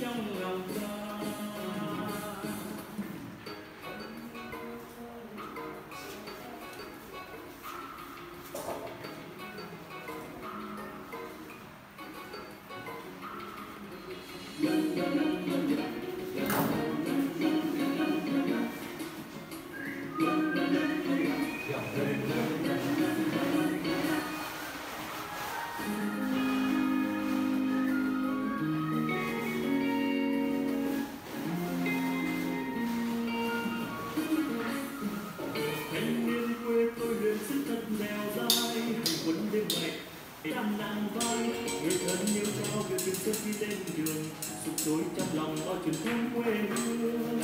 trong lòng ta việc tình sức đi lên đường sụp sôi trong lòng bao chuyện thương quê hương